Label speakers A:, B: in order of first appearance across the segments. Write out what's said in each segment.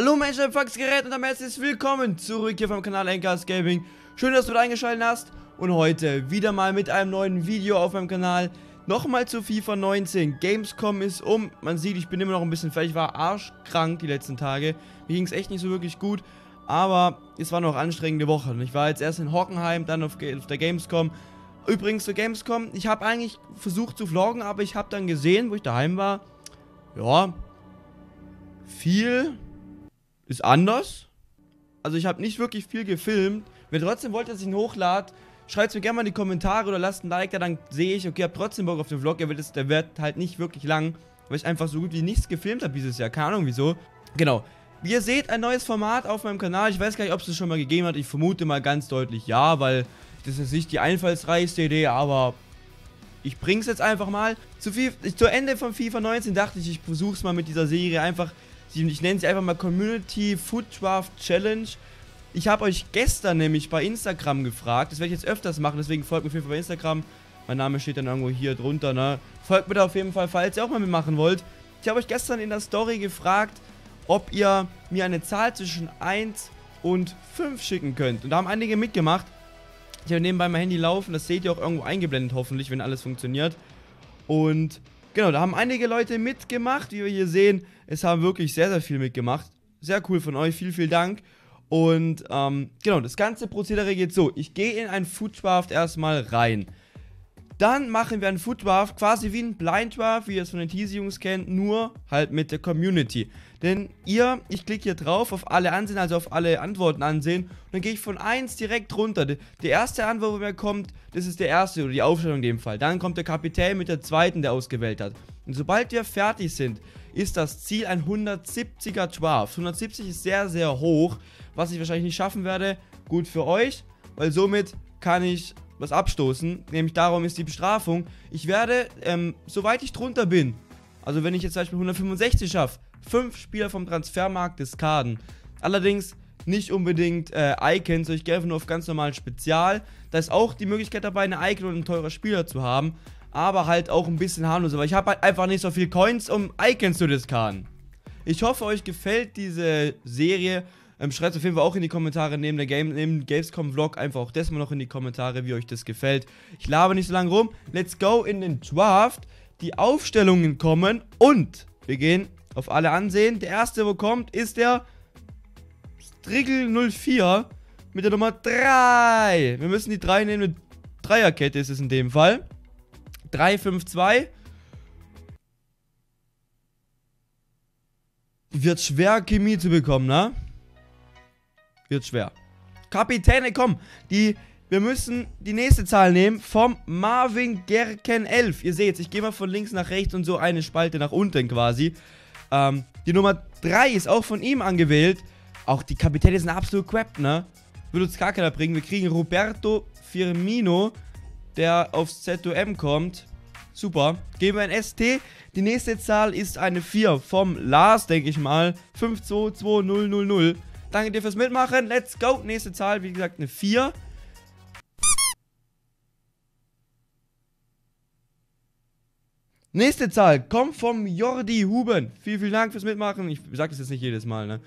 A: Hallo Menschen, Faxgerät und am herzlich willkommen zurück hier vom Kanal Enkers Gaming. Schön, dass du wieder eingeschaltet hast und heute wieder mal mit einem neuen Video auf meinem Kanal. Nochmal zu FIFA 19. Gamescom ist um. Man sieht, ich bin immer noch ein bisschen fertig. Ich war arschkrank die letzten Tage. Mir ging es echt nicht so wirklich gut. Aber es war noch anstrengende Woche. Ich war jetzt erst in Hockenheim, dann auf, auf der Gamescom. Übrigens zur Gamescom, ich habe eigentlich versucht zu vloggen, aber ich habe dann gesehen, wo ich daheim war, ja, viel ist anders. Also ich habe nicht wirklich viel gefilmt. Wenn trotzdem wollt, dass ich ihn hochlade, schreibt es mir gerne mal in die Kommentare oder lasst ein Like da, dann sehe ich, okay, ihr habt trotzdem Bock auf den Vlog. Der wird, der wird halt nicht wirklich lang, weil ich einfach so gut wie nichts gefilmt habe dieses Jahr. Keine Ahnung wieso. Genau. Ihr seht, ein neues Format auf meinem Kanal. Ich weiß gar nicht, ob es das schon mal gegeben hat. Ich vermute mal ganz deutlich ja, weil das ist nicht die einfallsreichste Idee, aber ich bring's jetzt einfach mal. Zu, viel, zu Ende von FIFA 19 dachte ich, ich versuch's mal mit dieser Serie einfach ich nenne sie einfach mal Community Food Draft Challenge. Ich habe euch gestern nämlich bei Instagram gefragt, das werde ich jetzt öfters machen, deswegen folgt mir auf jeden Fall bei Instagram. Mein Name steht dann irgendwo hier drunter, ne? Folgt mir da auf jeden Fall, falls ihr auch mal mitmachen wollt. Ich habe euch gestern in der Story gefragt, ob ihr mir eine Zahl zwischen 1 und 5 schicken könnt. Und da haben einige mitgemacht. Ich habe nebenbei mein Handy laufen, das seht ihr auch irgendwo eingeblendet hoffentlich, wenn alles funktioniert. Und genau, da haben einige Leute mitgemacht, wie wir hier sehen. Es haben wirklich sehr, sehr viel mitgemacht. Sehr cool von euch, vielen, vielen Dank. Und ähm, genau, das ganze Prozedere geht so. Ich gehe in ein Food Draft erstmal rein. Dann machen wir einen Food Draft, quasi wie ein Blind Draft, wie ihr es von den Teasy-Jungs kennt, nur halt mit der Community. Denn ihr, ich klicke hier drauf, auf alle ansehen, also auf alle Antworten ansehen. Und dann gehe ich von 1 direkt runter. Die, die erste Antwort, wo mir kommt, das ist der erste, oder die Aufstellung in dem Fall. Dann kommt der Kapitän mit der zweiten, der ausgewählt hat. Und sobald wir fertig sind, ist das Ziel ein 170er Draft. 170 ist sehr, sehr hoch, was ich wahrscheinlich nicht schaffen werde. Gut für euch, weil somit kann ich was abstoßen. Nämlich darum ist die Bestrafung. Ich werde, ähm, soweit ich drunter bin, also wenn ich jetzt zum Beispiel 165 schaffe, 5 Spieler vom Transfermarkt diskarden. Allerdings nicht unbedingt äh, Icons, sondern ich gehe einfach nur auf ganz normalen Spezial. Da ist auch die Möglichkeit dabei, eine Icon und einen teurer Spieler zu haben aber halt auch ein bisschen harmlos. Aber ich habe halt einfach nicht so viel Coins, um Icons zu diskarden. Ich hoffe, euch gefällt diese Serie. Ähm, schreibt auf jeden Fall auch in die Kommentare neben der Game, neben Gamescom-Vlog einfach auch das mal noch in die Kommentare, wie euch das gefällt. Ich labe nicht so lange rum. Let's go in den Draft. Die Aufstellungen kommen und wir gehen auf alle ansehen. Der erste, wo kommt, ist der Striggle 04 mit der Nummer 3. Wir müssen die 3 nehmen. Dreierkette ist es in dem Fall. 352. Wird schwer, Chemie zu bekommen, ne? Wird schwer. Kapitäne, komm. Die, wir müssen die nächste Zahl nehmen vom Marvin Gerken 11. Ihr seht, ich gehe mal von links nach rechts und so eine Spalte nach unten quasi. Ähm, die Nummer 3 ist auch von ihm angewählt. Auch die Kapitäne sind absolut crap, ne? Würde uns gar keiner bringen. Wir kriegen Roberto Firmino der aufs ZOM kommt. Super. Geben wir ein ST. Die nächste Zahl ist eine 4 vom Lars, denke ich mal. 522000. Danke dir fürs Mitmachen. Let's go. Nächste Zahl, wie gesagt, eine 4. Nächste Zahl kommt vom Jordi Huben. Vielen, vielen Dank fürs Mitmachen. Ich sage das jetzt nicht jedes Mal, ne?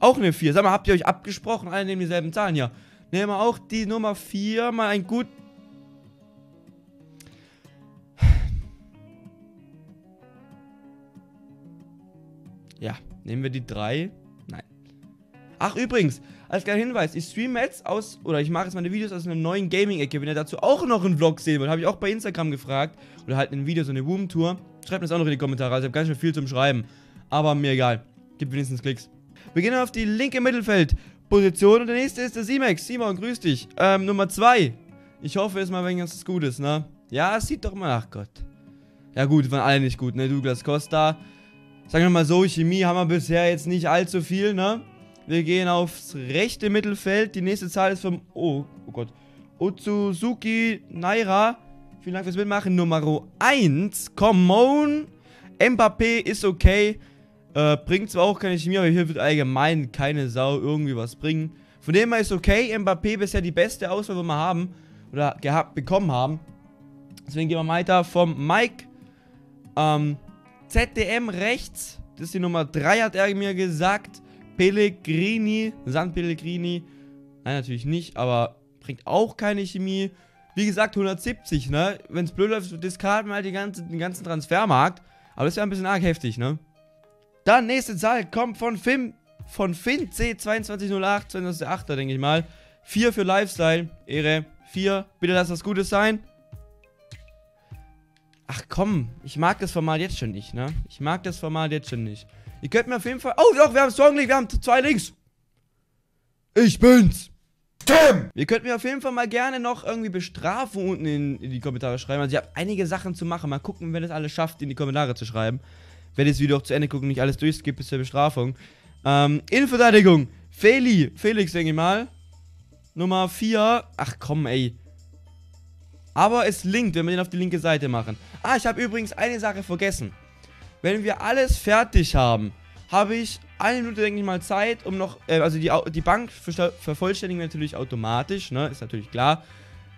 A: Auch eine 4. Sag mal, habt ihr euch abgesprochen? Alle nehmen dieselben Zahlen hier. Nehmen wir auch die Nummer 4. Mal ein gut Ja, nehmen wir die drei. Nein. Ach, übrigens, als kleiner Hinweis, ich streame jetzt aus, oder ich mache jetzt meine Videos aus einer neuen Gaming-Ecke. Wenn ihr dazu auch noch einen Vlog sehen wollt, habe ich auch bei Instagram gefragt. Oder halt ein Video, so eine Boom-Tour. Schreibt mir das auch noch in die Kommentare. Also ich habe ganz schön viel zum Schreiben. Aber mir egal. Gibt wenigstens Klicks. Wir gehen auf die linke Mittelfeldposition und der nächste ist der Simex. Simon, grüß dich. Ähm, Nummer 2. Ich hoffe jetzt mal, wenn es gut ist, ne? Ja, es sieht doch mal, ach Gott. Ja gut, waren alle nicht gut, ne? Douglas Costa, Sagen wir mal so, Chemie haben wir bisher jetzt nicht allzu viel, ne? Wir gehen aufs rechte Mittelfeld. Die nächste Zahl ist vom... Oh, oh Gott. Otsuzuki Naira. Vielen Dank fürs Mitmachen. Nummer 1. Come on. Mbappé ist okay. Äh, bringt zwar auch keine Chemie, aber hier wird allgemein keine Sau irgendwie was bringen. Von dem her ist okay. Mbappé bisher die beste Auswahl, die wir haben. Oder gehabt, bekommen haben. Deswegen gehen wir weiter vom Mike. Ähm, ZDM rechts. Das ist die Nummer 3, hat er mir gesagt. Pellegrini, San Pellegrini. Nein, natürlich nicht, aber bringt auch keine Chemie. Wie gesagt, 170, ne? Wenn es blöd läuft, diskarden wir halt ganze, den ganzen Transfermarkt. Aber das wäre ein bisschen arg heftig, ne? Dann, nächste Zahl kommt von Finn, von Finn C2208, 2008, denke ich mal. 4 für Lifestyle, Ehre. 4, bitte lass das Gutes sein. Ach komm, ich mag das Format jetzt schon nicht, ne? Ich mag das Format jetzt schon nicht. Ihr könnt mir auf jeden Fall... Oh, doch, wir haben Songling, wir haben zwei Links. Ich bin's. Tim! Ihr könnt mir auf jeden Fall mal gerne noch irgendwie Bestrafung unten in, in die Kommentare schreiben. Also ich habe einige Sachen zu machen. Mal gucken, wenn es alles schafft, in die Kommentare zu schreiben. Werde das Video auch zu Ende gucken, nicht alles durchskippt bis zur Bestrafung. Ähm, Innenverteidigung. Feli. Felix, denke ich mal. Nummer 4. Ach komm, ey. Aber es linkt, wenn wir den auf die linke Seite machen. Ah, ich habe übrigens eine Sache vergessen. Wenn wir alles fertig haben, habe ich eine Minute, denke ich mal, Zeit, um noch, äh, also die, die Bank vervollständigen natürlich automatisch, ne, ist natürlich klar.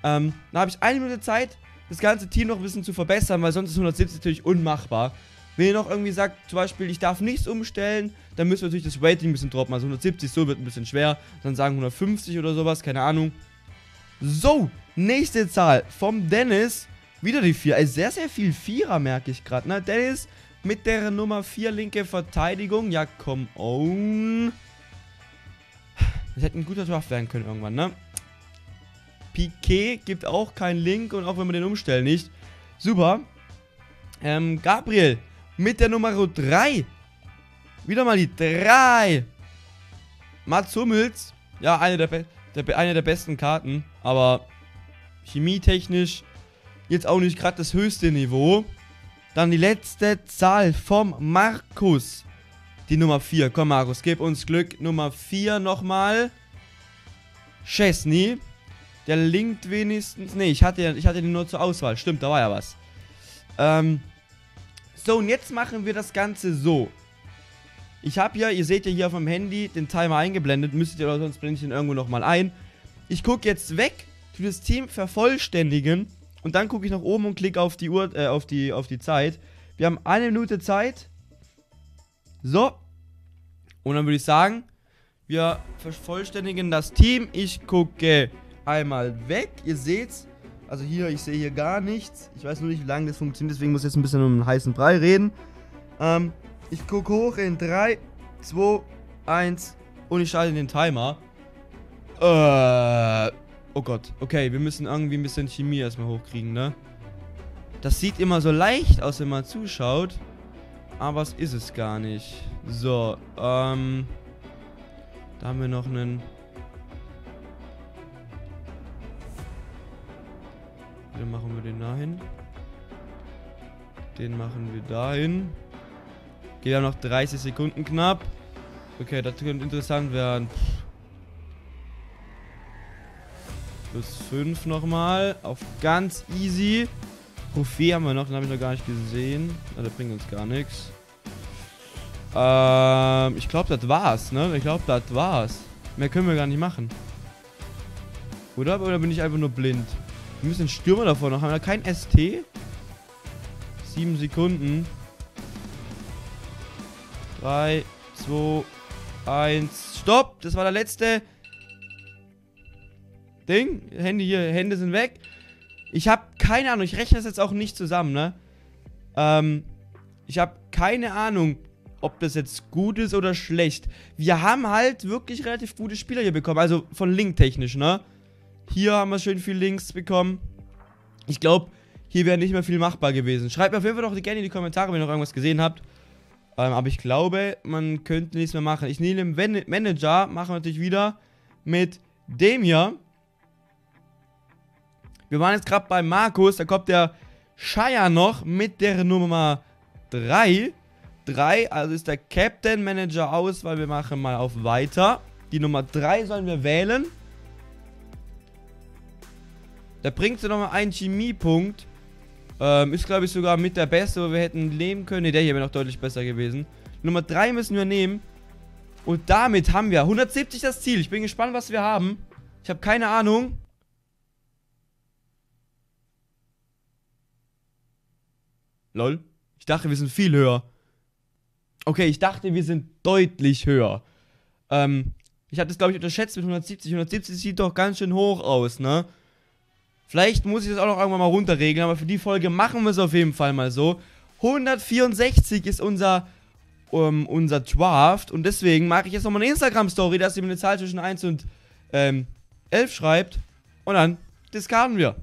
A: Ähm, dann habe ich eine Minute Zeit, das ganze Team noch ein bisschen zu verbessern, weil sonst ist 170 natürlich unmachbar. Wenn ihr noch irgendwie sagt, zum Beispiel, ich darf nichts umstellen, dann müssen wir natürlich das Rating ein bisschen droppen. Also 170, so wird ein bisschen schwer. Dann sagen 150 oder sowas, keine Ahnung. So, nächste Zahl vom Dennis. Wieder die 4. Also sehr, sehr viel Vierer, merke ich gerade. Ne? Dennis mit der Nummer 4 linke Verteidigung. Ja, come on. Das hätte ein guter Draft werden können irgendwann, ne? Piquet gibt auch keinen Link und auch wenn wir den umstellen nicht. Super. Ähm, Gabriel mit der Nummer 3. Wieder mal die 3. Mats Hummels. Ja, eine der, der, eine der besten Karten. Aber chemietechnisch jetzt auch nicht gerade das höchste Niveau. Dann die letzte Zahl vom Markus. Die Nummer 4. Komm, Markus, gib uns Glück. Nummer 4 nochmal. Chesney. Der linkt wenigstens. Ne, ich hatte, ich hatte den nur zur Auswahl. Stimmt, da war ja was. Ähm. So, und jetzt machen wir das Ganze so. Ich habe ja, ihr seht ja hier auf dem Handy den Timer eingeblendet. Müsstet ihr oder sonst blende ich den irgendwo nochmal ein. Ich gucke jetzt weg, das Team vervollständigen. Und dann gucke ich nach oben und klicke auf die Uhr, äh, auf die, auf die Zeit. Wir haben eine Minute Zeit. So. Und dann würde ich sagen, wir vervollständigen das Team. Ich gucke einmal weg. Ihr seht's. Also hier, ich sehe hier gar nichts. Ich weiß nur nicht, wie lange das funktioniert, deswegen muss ich jetzt ein bisschen um einen heißen Brei reden. Ähm, ich gucke hoch in 3, 2, 1 und ich schalte den Timer. Äh, Oh Gott. Okay, wir müssen irgendwie ein bisschen Chemie erstmal hochkriegen, ne? Das sieht immer so leicht aus, wenn man zuschaut. Aber es ist es gar nicht. So, ähm... Da haben wir noch einen... Dann machen wir den dahin. Den machen wir dahin. Geht ja noch 30 Sekunden knapp. Okay, das könnte interessant werden. Pff. Plus 5 nochmal. Auf ganz easy. Trophäe haben wir noch, den habe ich noch gar nicht gesehen. Na, der bringt uns gar nichts. Ähm, ich glaube, das war's, ne? Ich glaube, das war's. Mehr können wir gar nicht machen. Oder? Oder bin ich einfach nur blind? Wir müssen Stürmer davor noch haben. Wir kein ST? 7 Sekunden. 3, 2, 1. Stopp! Das war der letzte. Ding. Hände hier, Hände sind weg. Ich habe keine Ahnung, ich rechne das jetzt auch nicht zusammen, ne? Ähm, ich habe keine Ahnung, ob das jetzt gut ist oder schlecht. Wir haben halt wirklich relativ gute Spieler hier bekommen, also von Link-technisch, ne? Hier haben wir schön viel Links bekommen. Ich glaube, hier wäre nicht mehr viel machbar gewesen. Schreibt mir auf jeden Fall doch gerne in die Kommentare, wenn ihr noch irgendwas gesehen habt. Ähm, aber ich glaube, man könnte nichts mehr machen. Ich nehme den Manager, machen wir natürlich wieder mit dem hier. Wir waren jetzt gerade bei Markus, da kommt der Shire noch mit der Nummer 3. 3, also ist der Captain Manager aus, weil wir machen mal auf Weiter. Die Nummer 3 sollen wir wählen. Da bringt sie nochmal einen Chemiepunkt. Ähm, ist, glaube ich, sogar mit der beste, wo wir hätten leben können. Ne, der hier wäre noch deutlich besser gewesen. Nummer 3 müssen wir nehmen. Und damit haben wir 170 das Ziel. Ich bin gespannt, was wir haben. Ich habe keine Ahnung. Lol. Ich dachte, wir sind viel höher. Okay, ich dachte, wir sind deutlich höher. Ähm, ich habe das, glaube ich, unterschätzt mit 170. 170 sieht doch ganz schön hoch aus, ne? Vielleicht muss ich das auch noch irgendwann mal runterregeln, aber für die Folge machen wir es auf jeden Fall mal so. 164 ist unser, um, unser Draft und deswegen mache ich jetzt nochmal eine Instagram-Story, dass ihr mir eine Zahl zwischen 1 und ähm, 11 schreibt und dann diskarden wir.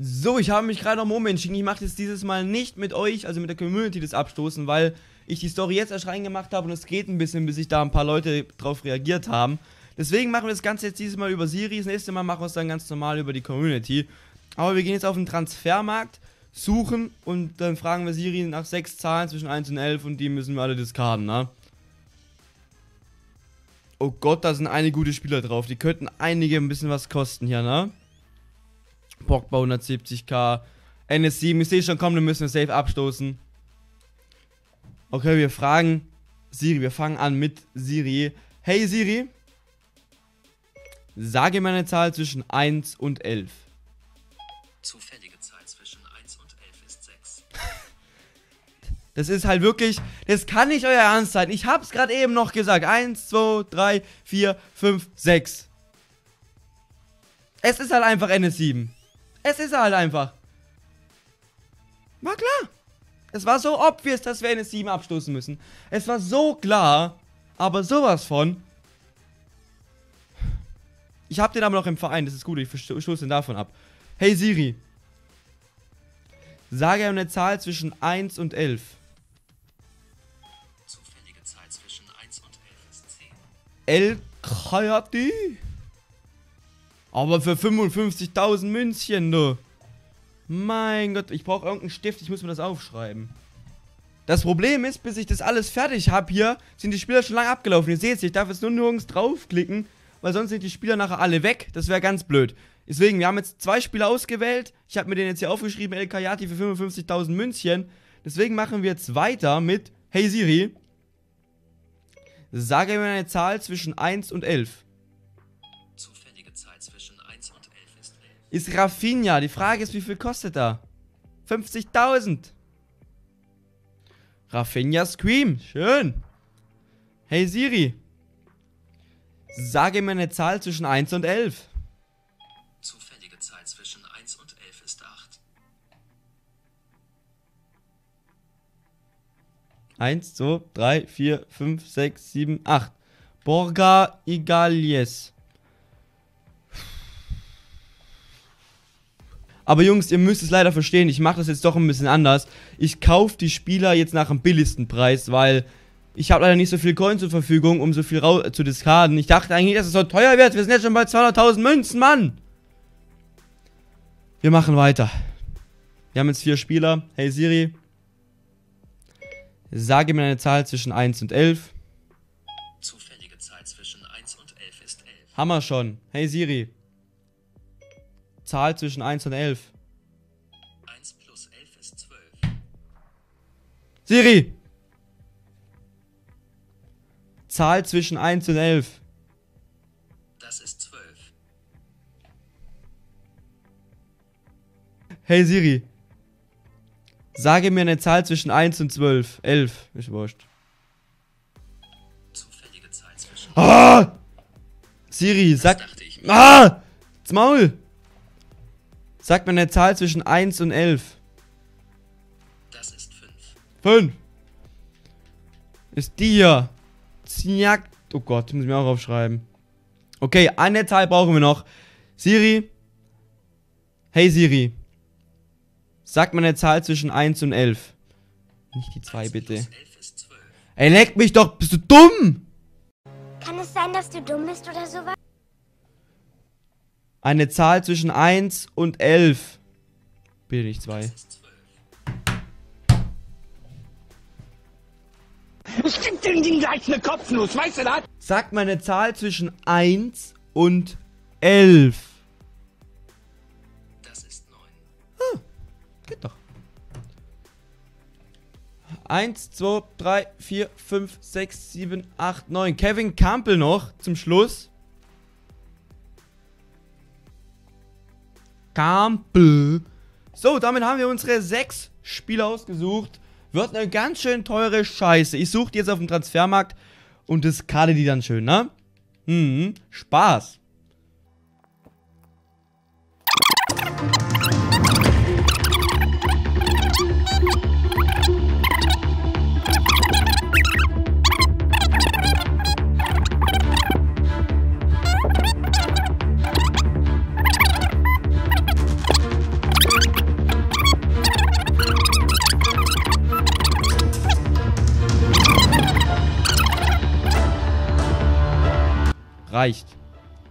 A: So, ich habe mich gerade noch umentschieden. Ich mache jetzt dieses Mal nicht mit euch, also mit der Community, das Abstoßen, weil ich die Story jetzt erst reingemacht habe und es geht ein bisschen, bis sich da ein paar Leute drauf reagiert haben. Deswegen machen wir das Ganze jetzt dieses Mal über Siri. Das nächste Mal machen wir es dann ganz normal über die Community. Aber wir gehen jetzt auf den Transfermarkt, suchen und dann fragen wir Siri nach sechs Zahlen zwischen 1 und 11 und die müssen wir alle diskarden, ne? Oh Gott, da sind einige gute Spieler drauf. Die könnten einige ein bisschen was kosten hier, ne? Pogba 170k. NS7, ich sehe schon, komm, dann müssen wir safe abstoßen. Okay, wir fragen Siri, wir fangen an mit Siri. Hey Siri, sage mir eine Zahl zwischen 1 und 11.
B: Zufällige Zahl zwischen 1 und 11 ist 6.
A: Das ist halt wirklich, das kann nicht euer Ernst sein. Ich hab's gerade eben noch gesagt. 1, 2, 3, 4, 5, 6. Es ist halt einfach NS7. Es ist halt einfach. War klar. Es war so obvious, dass wir NS7 abstoßen müssen. Es war so klar, aber sowas von. Ich hab den aber noch im Verein, das ist gut, ich stoße den davon ab. Hey Siri. Sage eine Zahl zwischen 1 und 11.
B: Zufällige Zahl zwischen 1 und 11 ist 10.
A: El Khayati. Aber für 55.000 Münzchen, du. Mein Gott, ich brauche irgendeinen Stift, ich muss mir das aufschreiben. Das Problem ist, bis ich das alles fertig habe hier, sind die Spieler schon lange abgelaufen. Ihr seht es, ich darf jetzt nur nirgends draufklicken, weil sonst sind die Spieler nachher alle weg. Das wäre ganz blöd. Deswegen, wir haben jetzt zwei Spieler ausgewählt. Ich habe mir den jetzt hier aufgeschrieben, El Kayati für 55.000 Münzchen. Deswegen machen wir jetzt weiter mit Hey Siri. Sage mir eine Zahl zwischen 1 und 11.
B: ist 11.
A: Ist Rafinha. Die Frage ist, wie viel kostet er? 50.000. Rafinha Scream. Schön. Hey Siri. Sage mir eine Zahl zwischen 1 und 11.
B: Zufällige Zahl zwischen 1 und 11 ist 8.
A: 1, 2, 3, 4, 5, 6, 7, 8. Borga Igalies. Aber Jungs, ihr müsst es leider verstehen, ich mache das jetzt doch ein bisschen anders. Ich kaufe die Spieler jetzt nach dem billigsten Preis, weil ich habe leider nicht so viel Coin zur Verfügung, um so viel zu diskarden. Ich dachte eigentlich, dass es so teuer wird. Wir sind jetzt schon bei 200.000 Münzen, Mann. Wir machen weiter. Wir haben jetzt vier Spieler. Hey Siri. Sage mir eine Zahl zwischen 1 und 11.
B: Zufällige Zahl zwischen 1 und 11 ist 11.
A: Hammer schon. Hey Siri. Zahl zwischen 1 und 11.
B: 1 plus 11 ist 12.
A: Siri. Zahl zwischen 1 und 11.
B: Das ist 12.
A: Hey Siri. Sage mir eine Zahl zwischen 1 und 12. 11. Ist wurscht.
B: Zufällige Zahl zwischen.
A: Ah! Siri, sag. Ah! Ins Maul! Sag mir eine Zahl zwischen 1 und 11.
B: Das ist 5.
A: 5. Ist die hier. Ziak. Oh Gott, muss ich mir auch aufschreiben. Okay, eine Zahl brauchen wir noch. Siri. Hey Siri. Sag mir eine Zahl zwischen 1 und 11. Nicht die 2,
B: 1
A: bitte.
B: Plus 11 ist 12.
A: Ey, leck mich doch. Bist du dumm?
C: Kann es sein, dass du dumm bist oder sowas?
A: Eine Zahl zwischen 1 und 11. Bitte nicht 2.
B: Das ist 12.
D: Ich geb dem Ding gleich eine Kopfnuss, weißt du das?
A: Sag mir eine Zahl zwischen 1 und 11.
B: Das ist 9.
A: Geht doch. 1, 2, 3, 4, 5, 6, 7, 8, 9. Kevin Campbell noch zum Schluss. Campbell. So, damit haben wir unsere sechs Spieler ausgesucht. Wird eine ganz schön teure Scheiße. Ich suche die jetzt auf dem Transfermarkt und discarde die dann schön, ne? Mhm, Spaß.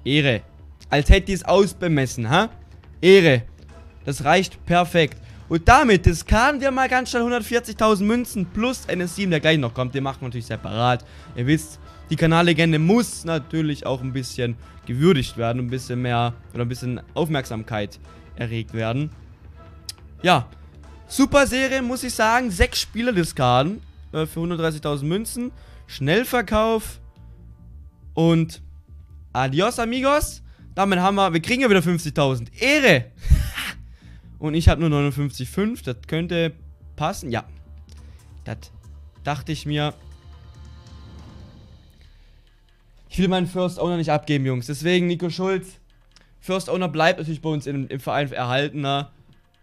A: Ehre. Als hätte ich es ausbemessen, ha? Ehre. Das reicht perfekt. Und damit diskarden wir mal ganz schnell 140.000 Münzen plus NS7, der gleich noch kommt. Den machen wir natürlich separat. Ihr wisst, die Kanallegende muss natürlich auch ein bisschen gewürdigt werden. Ein bisschen mehr, oder ein bisschen Aufmerksamkeit erregt werden. Ja, super Serie, muss ich sagen. Sechs Spieler diskarden äh, für 130.000 Münzen. Schnellverkauf. Und Adios, amigos. Damit haben wir, wir kriegen ja wieder 50.000. Ehre. Und ich habe nur 59,5. Das könnte passen. Ja. Das dachte ich mir. Ich will meinen First Owner nicht abgeben, Jungs. Deswegen, Nico Schulz. First Owner bleibt natürlich bei uns im, im Verein erhaltener.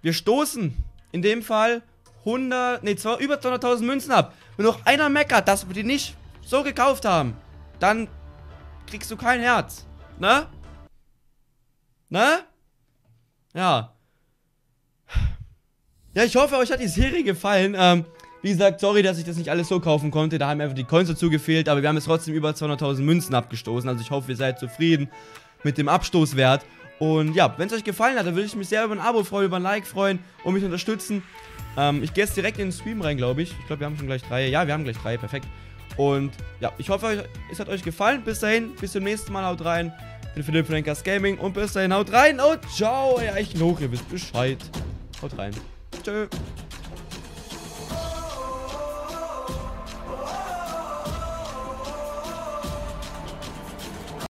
A: Wir stoßen in dem Fall 100, nee, zwei, über 200.000 Münzen ab. Wenn noch einer meckert, dass wir die nicht so gekauft haben, dann kriegst du kein Herz. Ne? Ne? Ja. Ja, ich hoffe, euch hat die Serie gefallen. Ähm, wie gesagt, sorry, dass ich das nicht alles so kaufen konnte. Da haben einfach die Coins dazu gefehlt. Aber wir haben jetzt trotzdem über 200.000 Münzen abgestoßen. Also ich hoffe, ihr seid zufrieden mit dem Abstoßwert. Und ja, wenn es euch gefallen hat, dann würde ich mich sehr über ein Abo freuen, über ein Like freuen und mich unterstützen. Ähm, ich gehe jetzt direkt in den Stream rein, glaube ich. Ich glaube, wir haben schon gleich drei. Ja, wir haben gleich drei. Perfekt. Und ja, ich hoffe, es hat euch gefallen. Bis dahin, bis zum nächsten Mal. Haut rein. Ich bin Philipp von Enkers Gaming. Und bis dahin, haut rein und ciao. Ja, ich noch, ihr wisst Bescheid. Haut rein. Tschö.